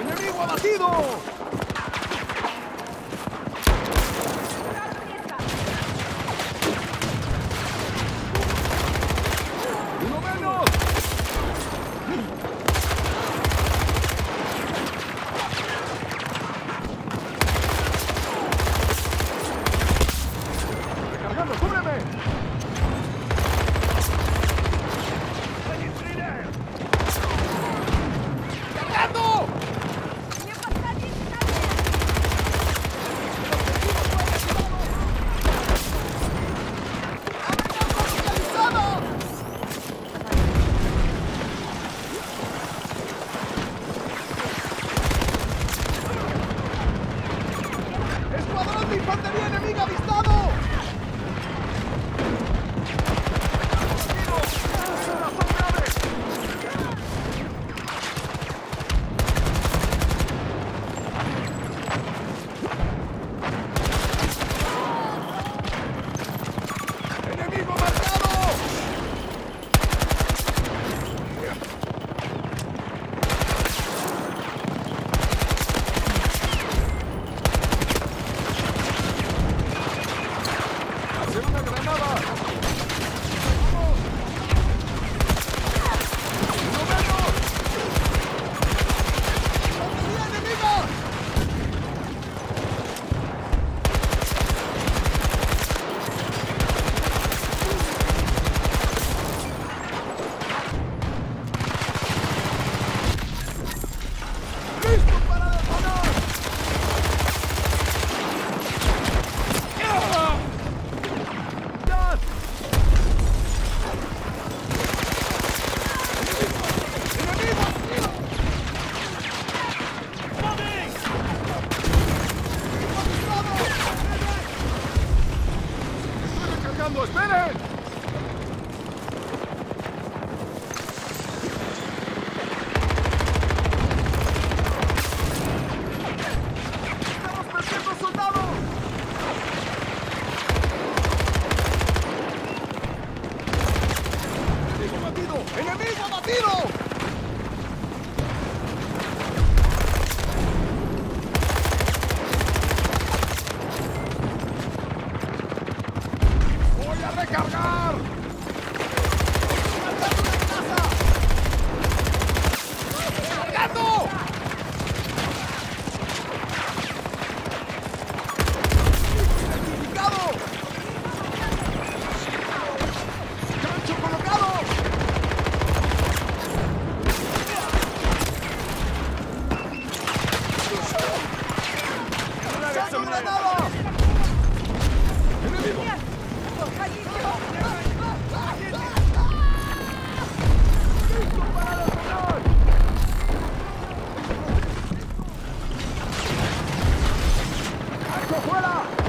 ¡Enemigo abatido! Fire! halo.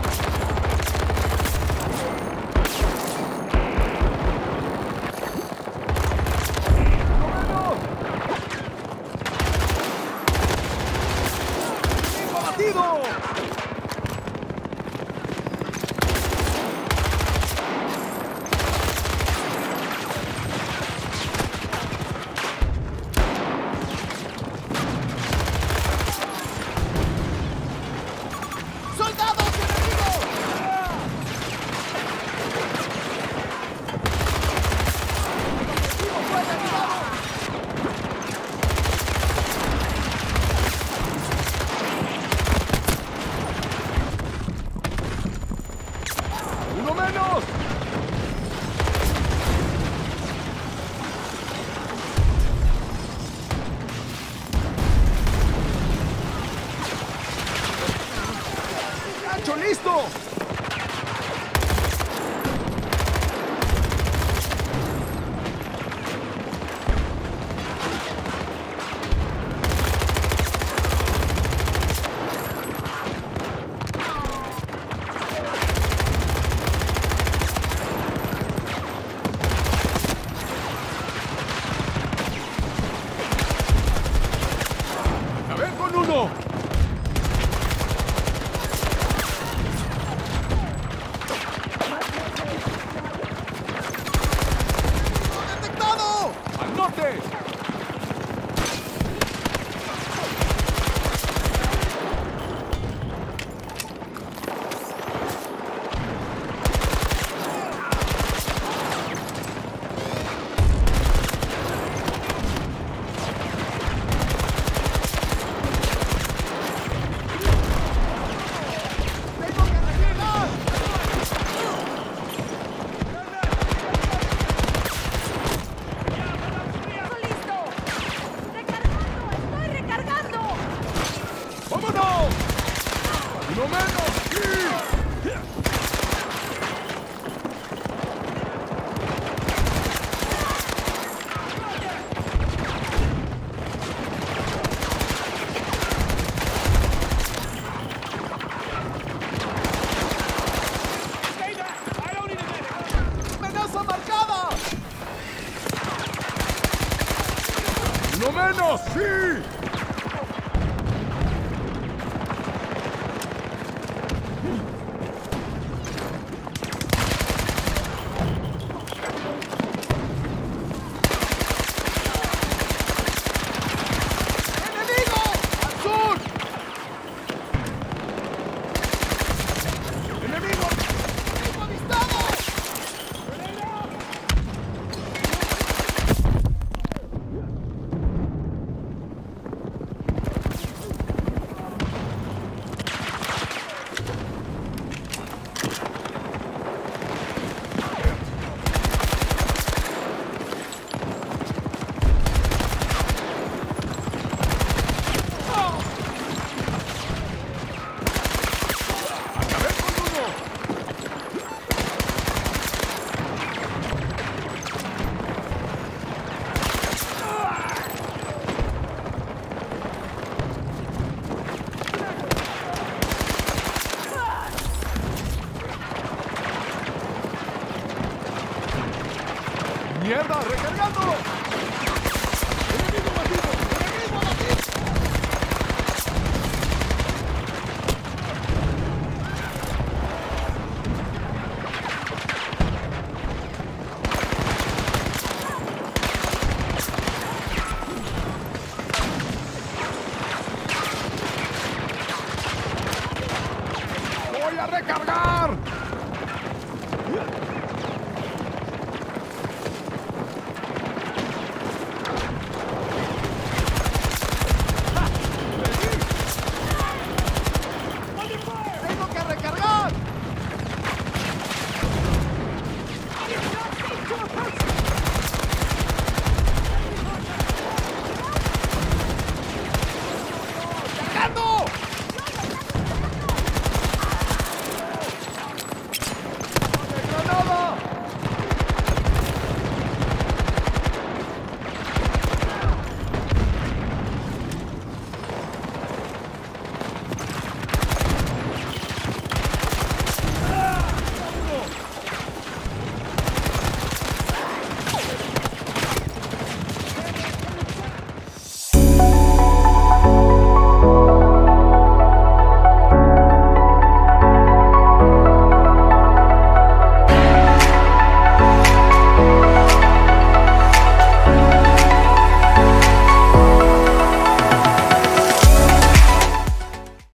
¡Mierda! ¡Recargando!